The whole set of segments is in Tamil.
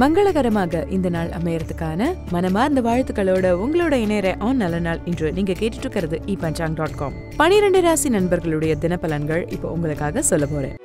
மங்களகரமாக இந்த நாள் அமையறதுக்கான மனமார்ந்த வாழ்த்துக்களோட உங்களோட இணையற ஆன் நல்ல நாள் இன்று நீங்க கேட்டுட்டு இருக்கிறது இ பஞ்சாங் டாட் காம் பனிரெண்டு ராசி நண்பர்களுடைய தினப்பலன்கள் இப்போ உங்களுக்காக சொல்ல போறேன்.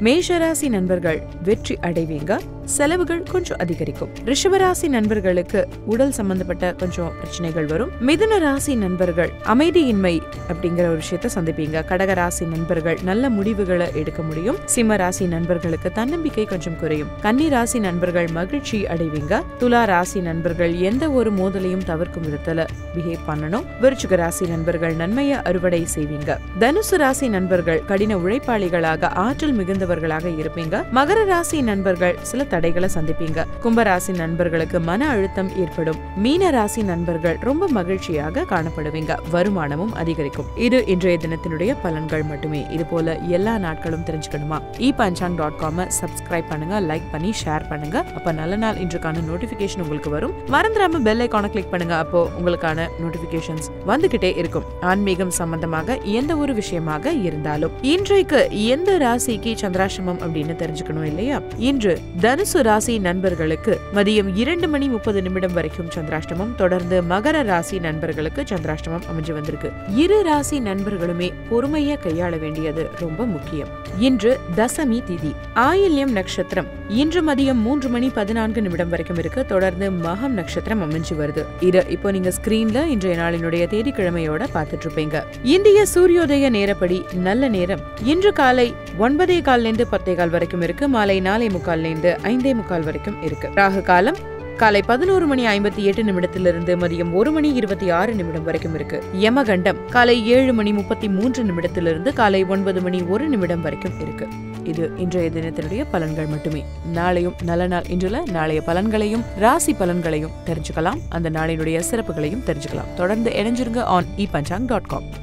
மேஷராசி நண்பர்கள் வெற்றி அடைவீங்க. செலவுகள் கொஞ்சம் அதிகரிக்கும். ரிஷபராசி நண்பர்களுக்கு உடல் சம்பந்தப்பட்ட கொஞ்சம் பிரச்சனைகள் வரும். மிதுன ராசி நண்பர்கள் அமைதியின்மை அப்படிங்கிற ஒரு விஷயத்த சந்திப்பீங்க. கடக ராசி நண்பர்கள் நல்ல முடிவுகளை எடுக்க முடியும். சிம்ம ராசி நண்பர்களுக்கு தன்னம்பிக்கை கொஞ்சம் குறையும். கன்னி ராசி நண்பர்கள் மகிழ்ச்சி அடைவீங்க. துலா ராசி நண்பர்கள் எந்த ஒரு மோதலையும் தவிர்க்கும் விதத்துல பிஹேவ் பண்ணணும். விருச்சிக ராசி நண்பர்கள் நன்மையை அறுவடை செய்வீங்க. தனுசு ராசி நண்பர்கள் கடின உழைப்பாளிகளாக ஆற்றல் மிகுந்தவர்களாக இருப்பீங்க. மகர ராசி நண்பர்கள் சில தடைகளை சந்திப்பீங்க. கும்பராசி நண்பர்களுக்கு மன அழுத்தம் ஏற்படும். மீன ராசி நண்பர்கள் ரொம்ப மகிழ்ச்சியாக காணப்படுவீங்க. வருமானமும் அதிகரிக்கும். இது இன்றைய தினத்தினுடைய பலன்கள் மட்டுமே. இது போல எல்லா நாட்களும் தெரிஞ்சுக்கணுமா? E Panchang dot com subscribe பண்ணுங்க லைக் பண்ணி ஷேர் பண்ணுங்க. அப்ப நல்ல நாள் இன்றுக்கான நோட்டிபிகேஷன் உங்களுக்கு வரும். மறந்துடாம பெல் ஐக்கான கிளிக் பண்ணுங்க. அப்போ உங்களுக்கான நோட்டிபிகேஷன்ஸ் வந்துகிட்டே இருக்கும். ஆன்மீகம் சம்பந்தமாக எந்த ஒரு விஷயமாக இருந்தாலும். இன்றைக்கு எந்த ராசிக்கு சந்திராசிரமம் அப்படின்னு தெரிஞ்சுக்கணும் இல்லையா? இன்று தனுசு ராசி நண்பர்களுக்கு மதியம் இரண்டு மணி முப்பது நிமிடம் வரைக்கும் சந்திராஷ்டமம். தொடர்ந்து மகர ராசி நண்பர்களுக்கு சந்திராஷ்டமம் அமைஞ்சு வந்திருக்கு. இரு ராசி நண்பர்களுமே பொறுமையா கையாள வேண்டியது ரொம்ப முக்கியம். இன்று தசமி திதி. ஆயில்யம் நட்சத்திரம். இன்று மதியம் மூன்று மணி பதினான்கு நிமிடம் வரைக்கும் இருக்கு. தொடர்ந்து மகம் நட்சத்திரம் அமைஞ்சு வருது. இது இப்போ நீங்க ஸ்கிரீன்ல இன்றைய நாளினுடைய தேதிக்கிழமையோட பார்த்துட்டு இருப்பீங்க இந்திய சூரியோதய நேரப்படி நல்ல நேரம். இன்று காலை ஒன்பதே கால்லேருந்து பத்தே கால் வரைக்கும் இருக்கு. மாலை நாலே முக்கால்லேருந்து ஐந்தே முக்கால் வரைக்கும் இருக்கு. ராகு காலம் காலை பதினோரு மணி ஐம்பத்தி எட்டு நிமிடத்திலிருந்து மதியம் ஒரு மணி இருபத்தி ஆறு நிமிடம் வரைக்கும் இருக்கு. யமகண்டம் காலை ஏழு மணி முப்பத்தி மூன்று நிமிடத்திலிருந்து காலை ஒன்பது மணி ஒரு நிமிடம் வரைக்கும் இருக்கு. இது இன்றைய தினத்தினுடைய பலன்கள் மட்டுமே. நாளையும் நல்ல நாள் இன்றுல நாளைய பலன்களையும் ராசி பலன்களையும் தெரிஞ்சுக்கலாம். அந்த நாளினுடைய சிறப்புகளையும் தெரிஞ்சுக்கலாம். தொடர்ந்து இணைஞ்சிருங்க on e Panchang dot com